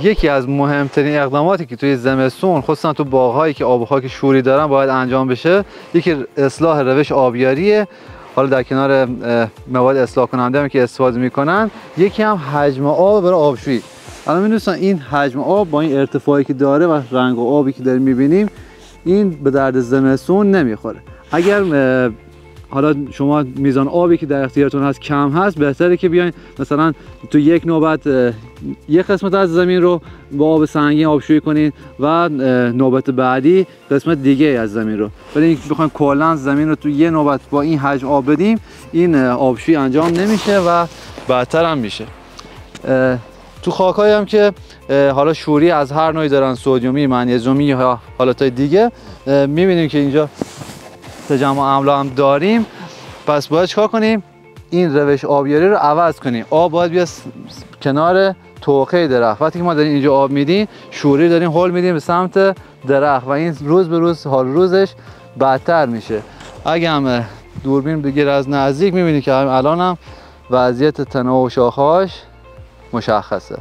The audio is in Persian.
یکی از مهمترین اقداماتی که توی زمستون خصوصا تو باغهایی که آب و خاک شوری دارن باید انجام بشه یکی اصلاح روش آبیاریه. حالا در کنار مواد اصلاح کننده هم که استفاده می‌کنن یکی هم حجم آب برای آبشویی. الان میدونستان این حجم آب با این ارتفاعی که داره و رنگ و آبی که داریم می‌بینیم این به درد زمستون نمی‌خوره. اگر حالا شما میزان آبی که در اختیارتون هست کم هست بهتره که بیاین مثلا تو یک نوبت یک قسمت از زمین رو با آب سنگین آبشویی کنین و نوبت بعدی قسمت دیگه از زمین رو. ولی اینکه بخوایم کلا زمین رو تو یه نوبت با این حجم آب بدیم این آبشویی انجام نمیشه و بدتر هم میشه. تو خاکایی هم که حالا شوری از هر نوعی دارن سودیومی، منیزومی یا حالتهای دیگه می‌بینیم که اینجا تجمع املا هم داریم. پس باید چکار کنیم؟ این روش آبیاری رو عوض کنیم. آب باید بیا کنار توقه درخت. وقتی که ما داریم اینجا آب میدیم شوری داریم هول میدیم به سمت درخت و این روز به روز حال روزش بدتر میشه. اگه هم دوربین بگیر از نزدیک می‌بینید که الان هم وضعیت تناوب شاخهاش مشخصه.